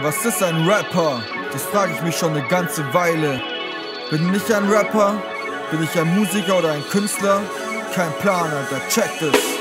Was ist ein Rapper? Das frage ich mich schon eine ganze Weile. Bin ich ein Rapper? Bin ich ein Musiker oder ein Künstler? Kein Plan, Alter, checkt es.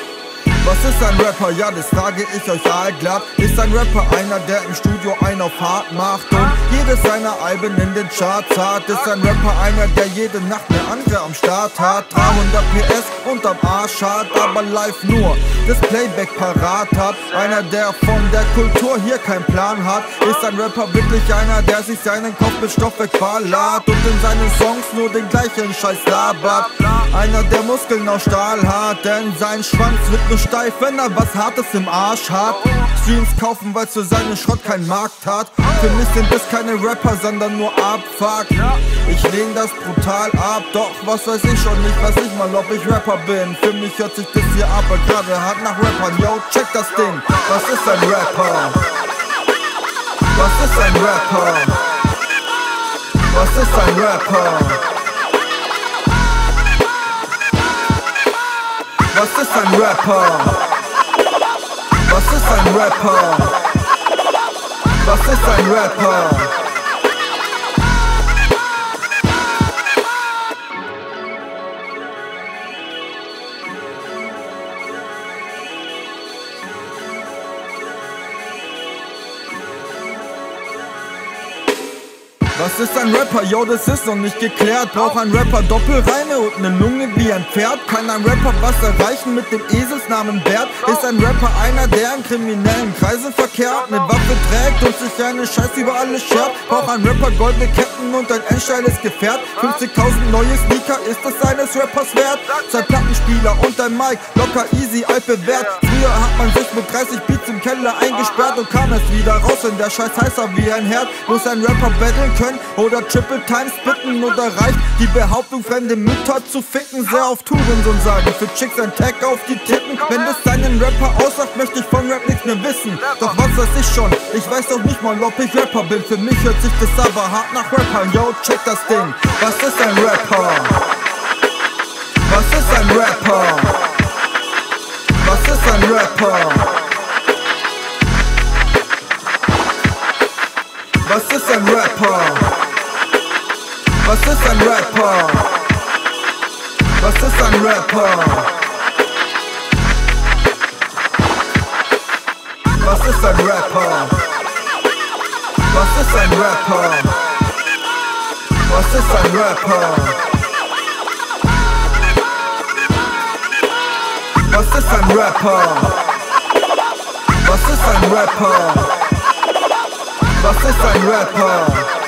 Was ist ein Rapper? Ja, das frage ich euch allglatt. Ist ein Rapper einer, der im Studio ein auf hart macht und jedes seiner Alben in den Charts hat? Ist ein Rapper einer, der jede Nacht eine andere am Start hat? 300 PS und am Arsch hat, aber live nur das Playback parat hat. Einer, der von der Kultur hier keinen Plan hat. Ist ein Rapper wirklich einer, der sich seinen Kopf mit Stoff wegballert und in seinen Songs nur den gleichen Scheiß labert? Einer, der Muskeln aus Stahl hat, denn sein Schwanz wird nur steif, wenn er was Hartes im Arsch hat. Streams kaufen, weil für seinen Schrott keinen Markt hat. Für mich sind es keine Rapper, sondern nur Abfuck. Ich lehn das brutal ab, doch was weiß ich schon nicht, weiß nicht mal, ob ich Rapper bin. Für mich hört sich das hier aber gerade hart nach Rappern. Yo, check das Ding, was ist ein Rapper? Was ist ein Rapper? Was ist ein Rapper? Rasta rapper Rasta rapper Rasta rapper Was ist ein Rapper? Yo, das ist noch nicht geklärt. Braucht ein Rapper Doppelreime und ne Lunge wie ein Pferd? Kann ein Rapper was erreichen mit dem Eselsnamen Bert? Ist ein Rapper einer, der in kriminellen Kreisen verkehrt? Ne Waffe trägt und sich eine Scheiß über alles schert? Braucht ein Rapper goldene Ketten und ein endsteiles Gefährt? 50.000 neue Sneaker, ist das eines Rappers wert? Zwei Plattenspieler und ein Mic, locker easy, altbewährt. Früher hat man sich mit 30 Beats im Keller eingesperrt und kam es wieder raus, wenn der Scheiß heißer wie ein Herd. Muss ein Rapper battlen können oder Triple Times bitten oder reicht die Behauptung, fremde Mütter zu ficken? Sehr oft Tourensohn sagen, für Chicks ein Tag auf die Titten. Wenn das deinen Rapper aussagt, möchte ich von Rap nichts mehr wissen. Doch was weiß ich schon, ich weiß doch nicht mal, ob ich Rapper bin. Für mich hört sich das aber hart nach Rapper. Yo, check das Ding. Was ist ein Rapper? African rapper. Bassist rapper. Bassist and rapper. Bassist and rapper. Bassist and rapper. Bassist and rapper. Bassist and rapper. Rapper? Was Rapper? Was ist Rapper?